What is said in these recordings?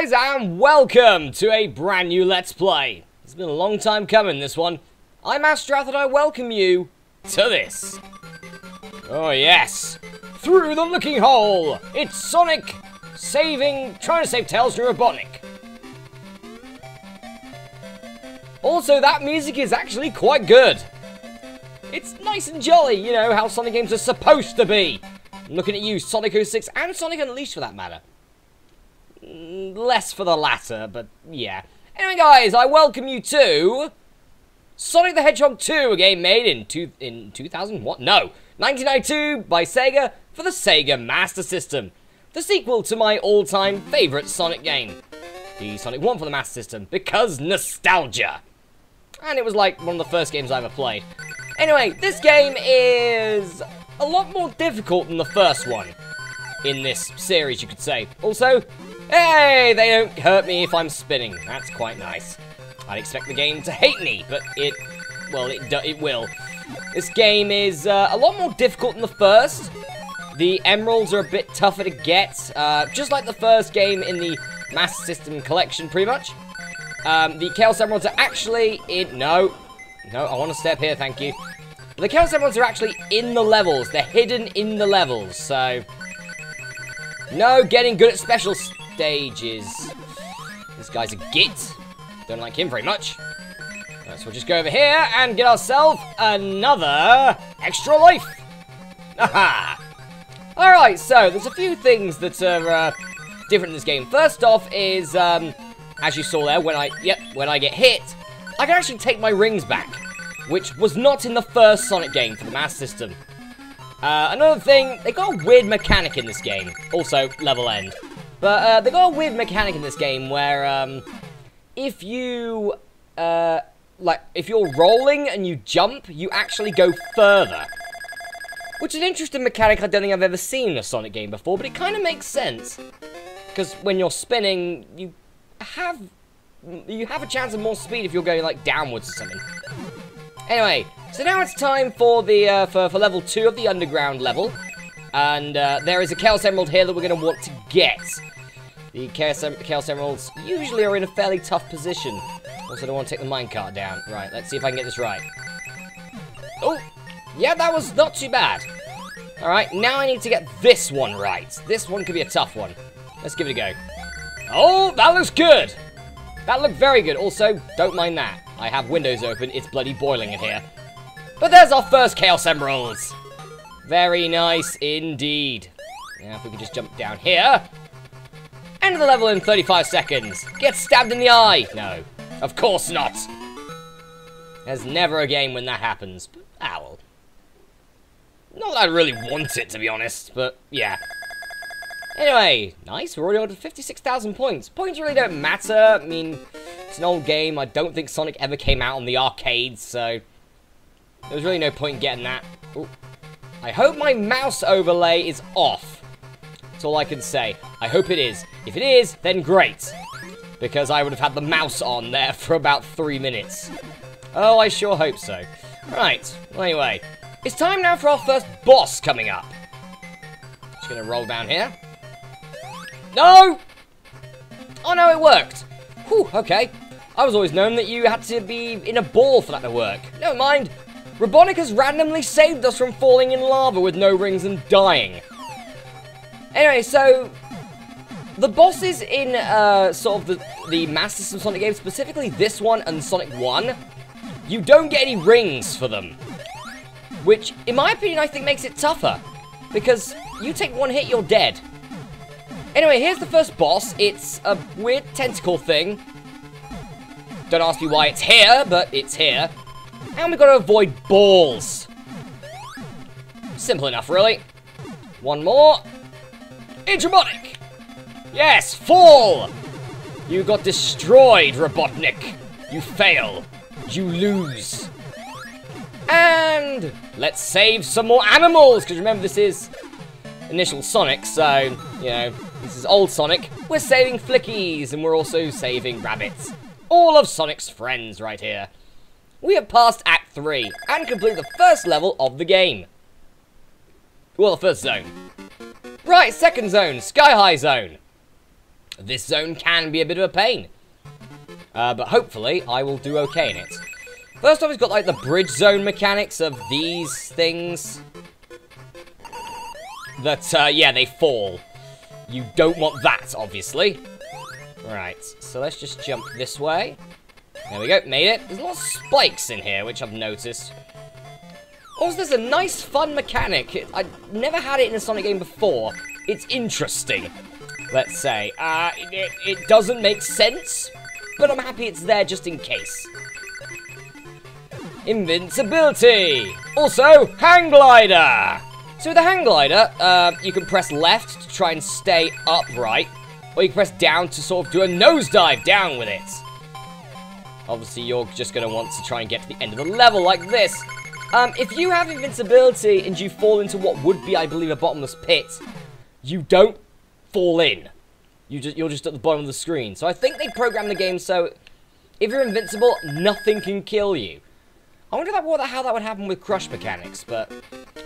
guys, and welcome to a brand new Let's Play. It's been a long time coming, this one. I'm Masterath, and I welcome you to this. Oh, yes. Through the looking hole, it's Sonic saving, trying to save Tails from Robotnik. Also, that music is actually quite good. It's nice and jolly, you know, how Sonic games are supposed to be. I'm looking at you, Sonic 06, and Sonic Unleashed for that matter. Less for the latter, but yeah. Anyway, guys, I welcome you to Sonic the Hedgehog 2, a game made in two in 2001. No, 1992 by Sega for the Sega Master System, the sequel to my all-time favorite Sonic game, the Sonic 1 for the Master System, because nostalgia. And it was like one of the first games I ever played. Anyway, this game is a lot more difficult than the first one in this series, you could say. Also, Hey, they don't hurt me if I'm spinning. That's quite nice. I'd expect the game to hate me, but it, well, it, it will. This game is uh, a lot more difficult than the first. The emeralds are a bit tougher to get, uh, just like the first game in the Master System collection, pretty much. Um, the Chaos Emeralds are actually in... No. No, I want to step here, thank you. The Chaos Emeralds are actually in the levels. They're hidden in the levels, so... No getting good at special stages. This guy's a git. Don't like him very much. Right, so we'll just go over here and get ourselves another extra life. Aha! Alright, so there's a few things that are uh, different in this game. First off is, um, as you saw there, when I, yep, when I get hit, I can actually take my rings back, which was not in the first Sonic game for the Master System. Uh, another thing, they got a weird mechanic in this game. Also, level end. But uh, they got a weird mechanic in this game where um, if you uh, like if you're rolling and you jump, you actually go further. Which is an interesting mechanic I don't think I've ever seen in a Sonic game before, but it kind of makes sense. Because when you're spinning, you have you have a chance of more speed if you're going like downwards or something. Anyway, so now it's time for the uh, for, for level 2 of the underground level. And uh, there is a Chaos Emerald here that we're going to want to get. The Chaos, em Chaos, Emeralds usually are in a fairly tough position. Also I don't want to take the minecart down. Right, let's see if I can get this right. Oh, yeah, that was not too bad. Alright, now I need to get this one right. This one could be a tough one. Let's give it a go. Oh, that looks good. That looked very good. Also, don't mind that. I have windows open. It's bloody boiling in here. But there's our first Chaos Emeralds. Very nice indeed. Now if we could just jump down here. End of the level in 35 seconds. Get stabbed in the eye. No, of course not. There's never a game when that happens. But, owl. Not that I really want it, to be honest, but yeah. Anyway, nice, we're already on to 56,000 points. Points really don't matter, I mean, it's an old game, I don't think Sonic ever came out on the arcades, so... There's really no point in getting that. Ooh. I hope my mouse overlay is off. That's all I can say. I hope it is. If it is, then great. Because I would have had the mouse on there for about three minutes. Oh, I sure hope so. Right, well, anyway. It's time now for our first boss coming up. Just gonna roll down here. No! Oh no, it worked. Whew, okay. I was always known that you had to be in a ball for that to work. Never mind. Robotnik has randomly saved us from falling in lava with no rings and dying. Anyway, so... The bosses in uh, sort of the, the Master System Sonic games, specifically this one and Sonic 1, you don't get any rings for them. Which, in my opinion, I think makes it tougher. Because you take one hit, you're dead. Anyway, here's the first boss. It's a weird tentacle thing. Don't ask me why it's here, but it's here. And we've got to avoid balls. Simple enough, really. One more. Intramotic! Yes, fall! You got destroyed, Robotnik. You fail. You lose. And let's save some more animals, because remember this is initial Sonic, so, you know, this is old Sonic. We're saving Flickies, and we're also saving rabbits. All of Sonic's friends right here we have passed Act 3 and completed the first level of the game. Well, the first zone. Right, second zone, Sky High Zone. This zone can be a bit of a pain. Uh, but hopefully, I will do okay in it. First off, we've got like the bridge zone mechanics of these things. That, uh, yeah, they fall. You don't want that, obviously. Right, so let's just jump this way. There we go, made it. There's a lot of spikes in here, which I've noticed. Also, there's a nice, fun mechanic. I never had it in a Sonic game before. It's interesting, let's say. Uh, it, it doesn't make sense, but I'm happy it's there just in case. Invincibility! Also, hang glider! So with the hang glider, uh, you can press left to try and stay upright, or you can press down to sort of do a nosedive down with it. Obviously, you're just going to want to try and get to the end of the level like this. Um, if you have invincibility and you fall into what would be, I believe, a bottomless pit, you don't fall in. You just, you're just at the bottom of the screen. So I think they programmed the game so if you're invincible, nothing can kill you. I wonder that, how that would happen with crush mechanics, but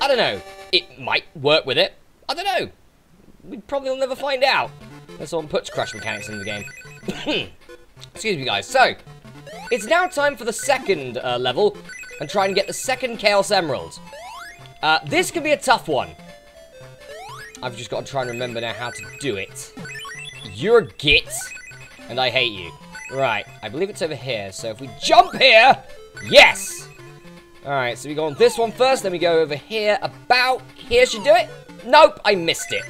I don't know. It might work with it. I don't know. We probably will never find out. Unless someone puts crush mechanics in the game. Excuse me, guys. So, it's now time for the second uh, level and try and get the second Chaos Emerald. Uh, this could be a tough one. I've just got to try and remember now how to do it. You're a git, and I hate you. Right, I believe it's over here, so if we jump here, yes! Alright, so we go on this one first, then we go over here, about here should do it. Nope, I missed it.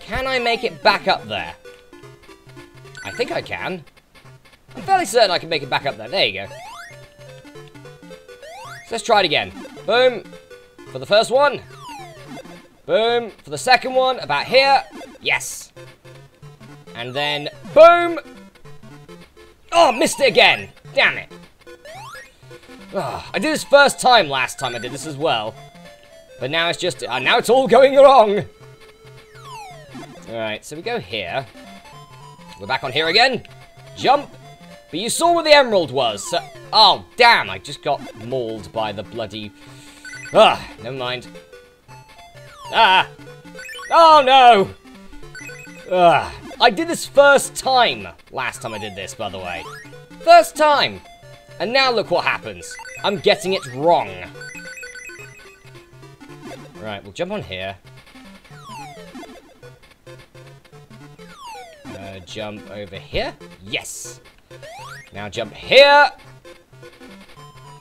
Can I make it back up there? I think I can. I'm fairly certain I can make it back up there. There you go. So let's try it again. Boom. For the first one. Boom. For the second one, about here. Yes. And then, boom. Oh, missed it again. Damn it. Oh, I did this first time last time I did this as well. But now it's just, uh, now it's all going wrong. Alright, so we go here. We're back on here again. Jump. But you saw where the emerald was. So oh, damn, I just got mauled by the bloody... Ah, never mind. Ah! Oh, no! Ah, I did this first time. Last time I did this, by the way. First time. And now look what happens. I'm getting it wrong. Right, we'll jump on here. Uh, jump over here. Yes. Now jump here.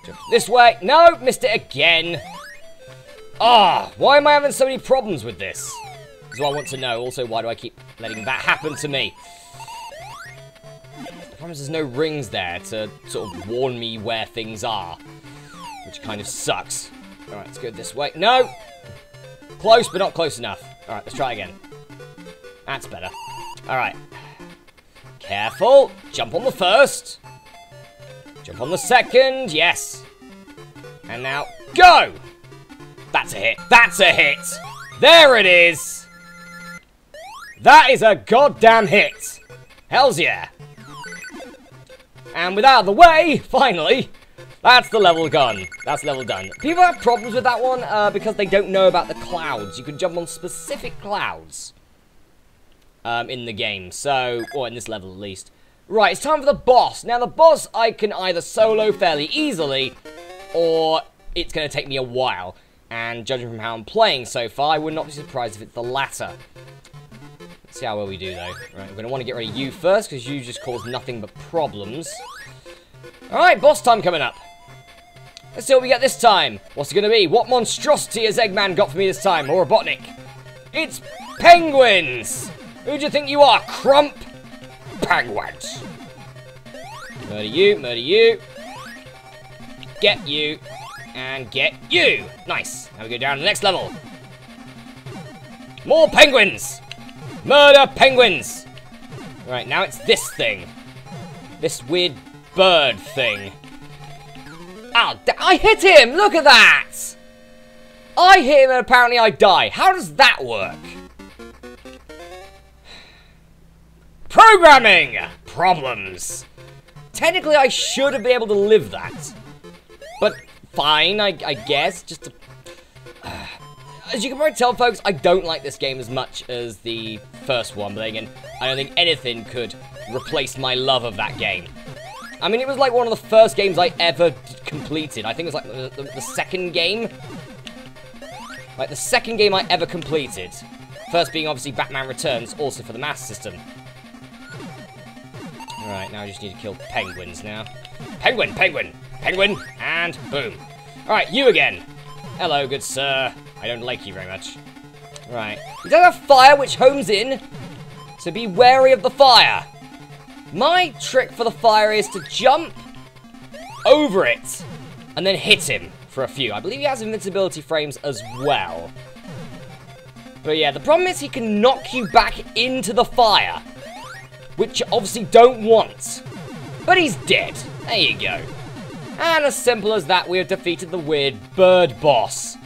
Jump this way. No, missed it again. Ah, why am I having so many problems with this? Is what I want to know. Also, why do I keep letting that happen to me? I promise there's no rings there to sort of warn me where things are. Which kind of sucks. Alright, let's go this way. No! Close, but not close enough. Alright, let's try again. That's better. Alright. Careful. Jump on the first. Jump on the second. Yes. And now, go! That's a hit. That's a hit. There it is. That is a goddamn hit. Hells yeah. And with out of the way, finally, that's the level done. That's level done. People have problems with that one uh, because they don't know about the clouds. You can jump on specific clouds um, in the game. So, or in this level at least. Right, it's time for the boss. Now, the boss I can either solo fairly easily, or it's going to take me a while. And judging from how I'm playing so far, I would not be surprised if it's the latter. Let's see how well we do, though. Right, we're going to want to get rid of you first, because you just cause nothing but problems. Alright, boss time coming up. Let's see what we get this time. What's it going to be? What monstrosity has Eggman got for me this time? Or Robotnik? It's penguins! Who do you think you are, Crump? Penguins. Murder you, murder you. Get you. And get you. Nice. Now we go down to the next level. More penguins. Murder penguins. Right, now it's this thing. This weird bird thing. Oh, I hit him! Look at that! I hit him and apparently I die. How does that work? Programming! Problems. Technically, I should have been able to live that. But fine, I, I guess. Just to, As you can probably tell, folks, I don't like this game as much as the first one, but I don't think anything could replace my love of that game. I mean, it was like one of the first games I ever completed. I think it was like the, the, the second game. Like the second game I ever completed. First being obviously Batman Returns, also for the Master System. Alright, now I just need to kill penguins now. Penguin, penguin, penguin, and boom. Alright, you again. Hello, good sir. I don't like you very much. Right. Is that a fire which homes in? So be wary of the fire. My trick for the fire is to jump over it and then hit him for a few. I believe he has invincibility frames as well. But yeah, the problem is he can knock you back into the fire, which you obviously don't want. But he's dead. There you go. And as simple as that, we have defeated the weird bird boss.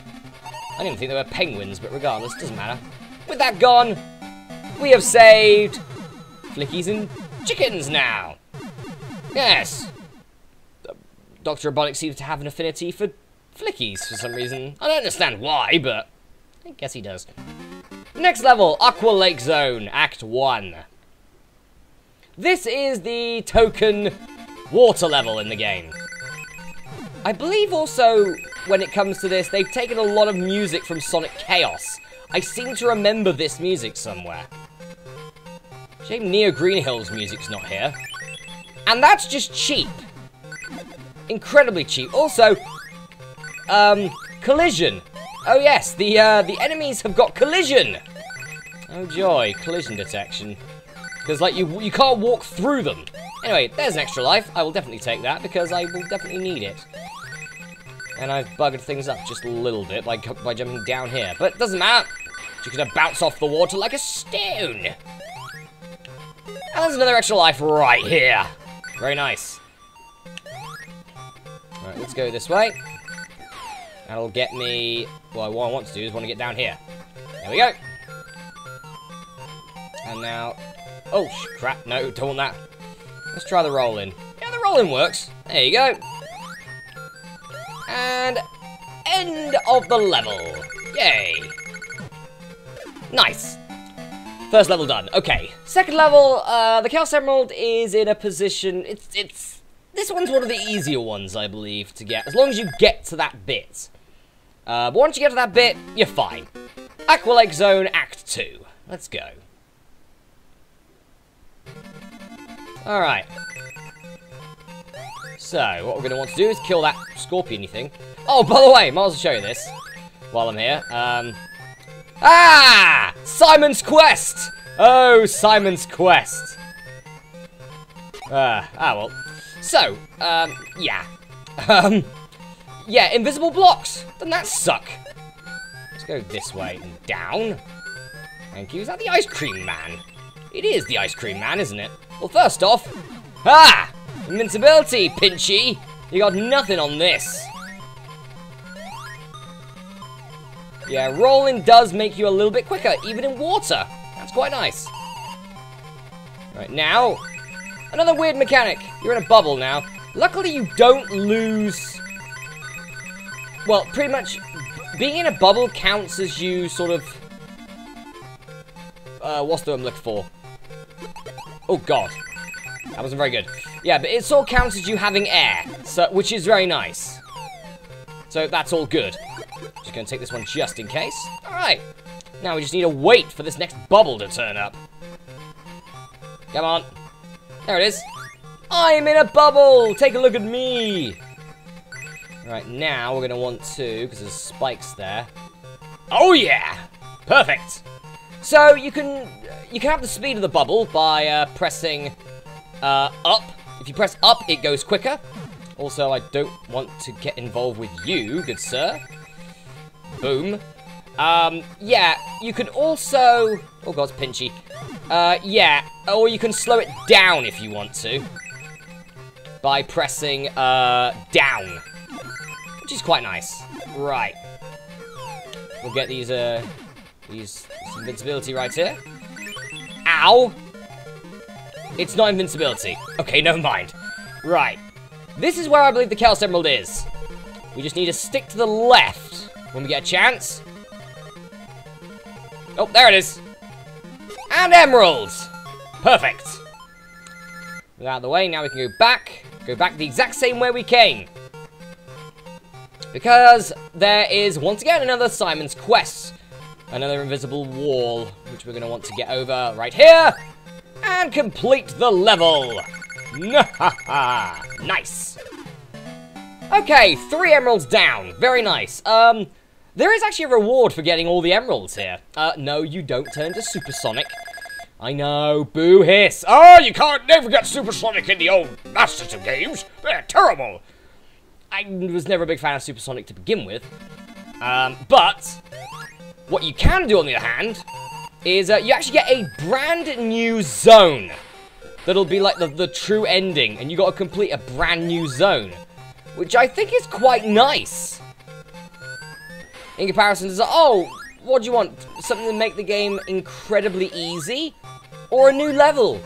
I didn't think there were penguins, but regardless, doesn't matter. With that gone, we have saved Flickies and chickens now. Yes. Dr. Robotnik seems to have an affinity for flickies for some reason. I don't understand why, but I guess he does. Next level, Aqua Lake Zone, Act 1. This is the token water level in the game. I believe also, when it comes to this, they've taken a lot of music from Sonic Chaos. I seem to remember this music somewhere. Shame Neo Green Hills music's not here. And that's just cheap. Incredibly cheap. Also, um, collision. Oh yes, the, uh, the enemies have got collision. Oh joy, collision detection. Because, like, you, you can't walk through them. Anyway, there's an extra life. I will definitely take that because I will definitely need it. And I've buggered things up just a little bit by, by jumping down here. But it doesn't matter. You're going to bounce off the water like a stone. And there's another extra life right here. Very nice. Alright, let's go this way. That'll get me... Well, what I want to do is want to get down here. There we go. And now... Oh, crap. No, don't want that. Let's try the rolling. Yeah, the rolling works. There you go. And... End of the level. Yay. Nice. First level done. Okay. Second level, uh, the Chaos Emerald is in a position... It's... it's. This one's one of the easier ones, I believe, to get. As long as you get to that bit. Uh, but once you get to that bit, you're fine. Aqua Lake Zone Act 2. Let's go. Alright. So, what we're going to want to do is kill that scorpion thing. Oh, by the way, might as well show you this while I'm here. Um, Ah! Simon's Quest! Oh, Simon's Quest. Uh, ah, well. So, um, yeah. Um, yeah, invisible blocks. Doesn't that suck? Let's go this way and down. Thank you. Is that the ice cream man? It is the ice cream man, isn't it? Well, first off, ah! Invincibility, Pinchy! You got nothing on this. Yeah, rolling does make you a little bit quicker, even in water. That's quite nice. Right, now, another weird mechanic. You're in a bubble now. Luckily, you don't lose... Well, pretty much, being in a bubble counts as you sort of... Uh, what's the I'm looking for? Oh, God. That wasn't very good. Yeah, but it sort of counts as you having air, so which is very nice. So that's all good. Just gonna take this one just in case. Alright. Now we just need to wait for this next bubble to turn up. Come on. There it is. I'm in a bubble! Take a look at me! Right, now we're gonna want to, because there's spikes there. Oh yeah! Perfect! So you can you can have the speed of the bubble by uh, pressing uh, up. If you press up, it goes quicker. Also, I don't want to get involved with you, good sir. Boom. Um, yeah, you can also... Oh god, it's pinchy. Uh, yeah, or you can slow it down if you want to. By pressing, uh, down. Which is quite nice. Right. We'll get these, uh, this invincibility right here. Ow! It's not invincibility. Okay, never mind. Right. This is where I believe the Chaos Emerald is. We just need to stick to the left when we get a chance. Oh, there it is. And emeralds! Perfect. out of the way, now we can go back. Go back the exact same way we came. Because there is, once again, another Simon's Quest. Another invisible wall, which we're going to want to get over right here. And complete the level. nice. Okay, three emeralds down. Very nice. Um, there is actually a reward for getting all the emeralds here. Uh, no, you don't turn to Supersonic. I know, boo hiss. Oh, you can't never get Supersonic in the old Master System games. They're terrible. I was never a big fan of Supersonic to begin with. Um, but, what you can do on the other hand, is uh, you actually get a brand new zone. That'll be like the, the true ending, and you got to complete a brand new zone. Which I think is quite nice. In comparison to, oh, what do you want? Something to make the game incredibly easy? Or a new level?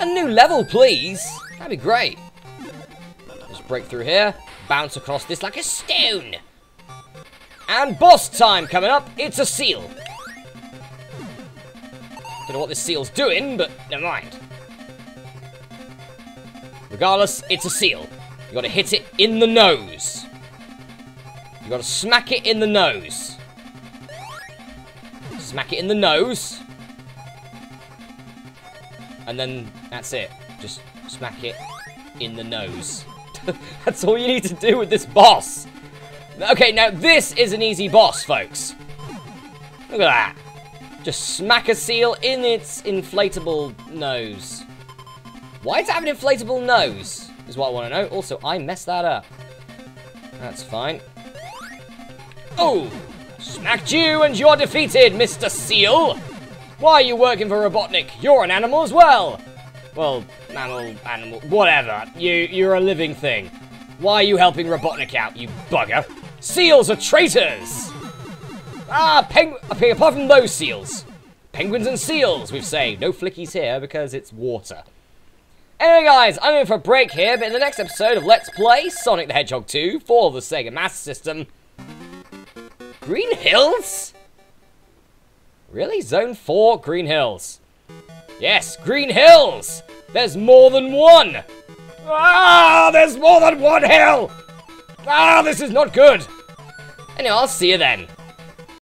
A new level, please. That'd be great. Just break through here. Bounce across this like a stone. And boss time coming up. It's a seal. Don't know what this seal's doing, but never mind. Regardless, it's a seal. You gotta hit it in the nose. You gotta smack it in the nose. Smack it in the nose. And then that's it. Just smack it in the nose. that's all you need to do with this boss. Okay, now this is an easy boss, folks. Look at that. Just smack a seal in its inflatable nose. Why does it have an inflatable nose? Is what I want to know. Also, I messed that up. That's fine. Oh! Smacked you and you're defeated, Mr. Seal! Why are you working for Robotnik? You're an animal as well! Well, mammal, animal, whatever. You, you're a living thing. Why are you helping Robotnik out, you bugger? Seals are traitors! Ah, peng- okay, apart from those seals. Penguins and seals, we've say. No flickies here because it's water. Anyway guys, I'm in for a break here, but in the next episode of Let's Play Sonic the Hedgehog 2 for the Sega Master System... Green Hills? Really? Zone 4, Green Hills. Yes, Green Hills! There's more than one! Ah, there's more than one hill! Ah, this is not good! Anyway, I'll see you then.